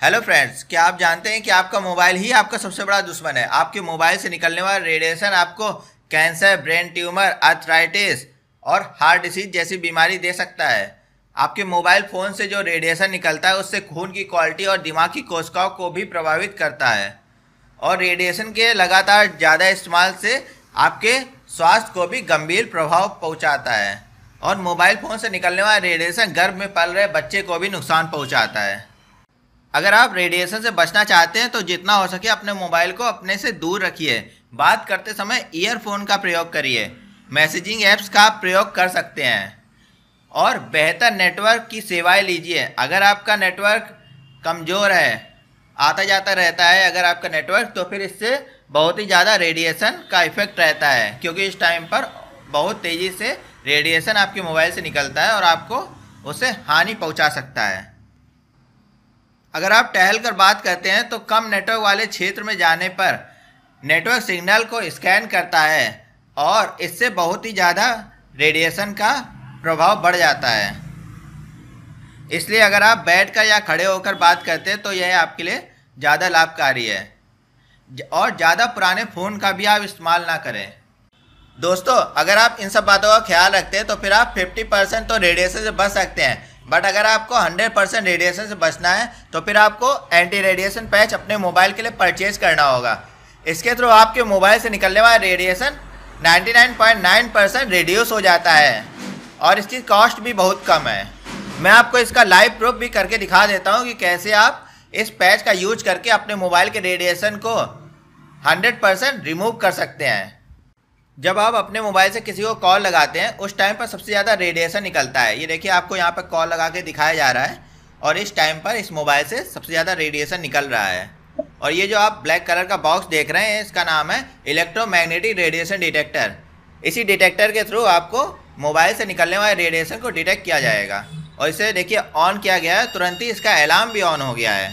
Hello friends क्या आप जानते हैं कि आपका मोबाइल ही आपका सबसे बड़ा दुश्मन है? आपके मोबाइल से निकलने वाला रेडिएशन आपको कैंसर ब्रेन ट्यूमर आर्थराइटिस और हार्ट डिसीज जैसी बीमारी दे सकता है। आपके मोबाइल फ़ोन से जो रेडिएशन निकलता है, उससे खून की क्वालिटी और दिमाग की कोशिकाओं को भी प्रभावित करता है। और रेडिएशन के लगातार ज़्यादा इस्तेमाल से आपके स्वास्थ्य को भी गंभीर प्रभाव पहुंचाता है। और मोबाइल फ़ोन से निकलने वाला रेडिएशन गर्भ में पल रहे बच्चे को भी नुकसान पहुंचाता है। अगर आप रेडिएशन से बचना चाहते हैं तो जितना हो सके अपने मोबाइल को अपने से दूर रखिए। बात करते समय ईयरफोन का प्रयोग करिए। मैसेजिंग ऐप्स का आप प्रयोग कर सकते हैं। और बेहतर नेटवर्क की सेवाएँ लीजिए। अगर आपका नेटवर्क कमज़ोर है, आता जाता रहता है अगर आपका नेटवर्क तो फिर इससे बहुत ही ज़्यादा रेडिएशन का इफ़ेक्ट रहता है। क्योंकि इस टाइम पर बहुत तेज़ी से रेडिएशन आपके मोबाइल से निकलता है और आपको उसे हानि पहुँचा सकता है। अगर आप टहल कर बात करते हैं तो कम नेटवर्क वाले क्षेत्र में जाने पर नेटवर्क सिग्नल को स्कैन करता है और इससे बहुत ही ज़्यादा रेडिएशन का प्रभाव बढ़ जाता है। इसलिए अगर आप बैठ कर या खड़े होकर बात करते हैं तो यह आपके लिए ज़्यादा लाभकारी है। और ज़्यादा पुराने फ़ोन का भी आप इस्तेमाल ना करें। दोस्तों, अगर आप इन सब बातों का ख्याल रखते हैं तो फिर आप 50 परसेंट तो रेडिएशन से बच सकते हैं। बट अगर आपको 100 परसेंट रेडिएशन से बचना है तो फिर आपको एंटी रेडिएशन पैच अपने मोबाइल के लिए परचेज करना होगा। इसके थ्रू आपके मोबाइल से निकलने वाला रेडिएशन 99.9 परसेंट रिड्यूस हो जाता है। और इसकी कॉस्ट भी बहुत कम है। मैं आपको इसका लाइव प्रूफ भी करके दिखा देता हूँ कि कैसे आप इस पैच का यूज़ करके अपने मोबाइल के रेडिएशन को 100 परसेंट रिमूव कर सकते हैं। जब आप अपने मोबाइल से किसी को कॉल लगाते हैं, उस टाइम पर सबसे ज़्यादा रेडिएशन निकलता है। ये देखिए, आपको यहाँ पर कॉल लगा के दिखाया जा रहा है और इस टाइम पर इस मोबाइल से सबसे ज़्यादा रेडिएशन निकल रहा है। और ये जो आप ब्लैक कलर का बॉक्स देख रहे हैं, इसका नाम है इलेक्ट्रोमैग्नेटिक रेडिएशन डिटेक्टर इसी डिटेक्टर के थ्रू आपको मोबाइल से निकलने वाले रेडिएशन को डिटेक्ट किया जाएगा। और इसे देखिए ऑन किया गया है, तुरंत ही इसका अलार्म भी ऑन हो गया है।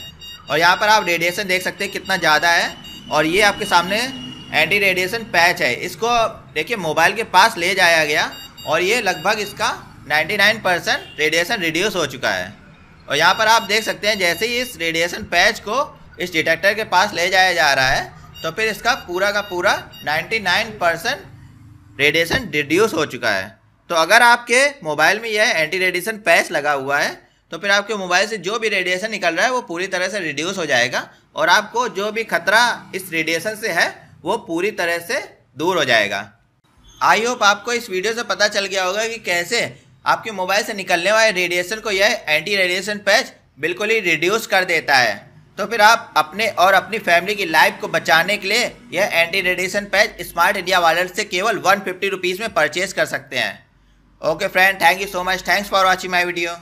और यहाँ पर आप रेडिएशन देख सकते हैं कितना ज़्यादा है। और ये आपके सामने एंटी रेडिएशन पैच है। इसको देखिए मोबाइल के पास ले जाया गया और ये लगभग इसका 99 परसेंट रेडिएशन रिड्यूस हो चुका है। और यहाँ पर आप देख सकते हैं, जैसे ही इस रेडिएशन पैच को इस डिटेक्टर के पास ले जाया जा रहा है तो फिर इसका पूरा का पूरा 99 परसेंट रेडिएशन रिड्यूस हो चुका है। तो अगर आपके मोबाइल में यह एंटी रेडिएशन पैच लगा हुआ है तो फिर आपके मोबाइल से जो भी रेडिएशन निकल रहा है, वो पूरी तरह से रिड्यूस हो जाएगा और आपको जो भी खतरा इस रेडिएशन से है वो पूरी तरह से दूर हो जाएगा। आई होप आपको इस वीडियो से पता चल गया होगा कि कैसे आपके मोबाइल से निकलने वाले रेडिएशन को यह एंटी रेडिएशन पैच बिल्कुल ही रिड्यूस कर देता है। तो फिर आप अपने और अपनी फैमिली की लाइफ को बचाने के लिए यह anti radiation patch smart India wallet से केवल वन फिफ्टी रुपीज़ में परचेज कर सकते हैं। Okay friend thank you so much thanks for watching my video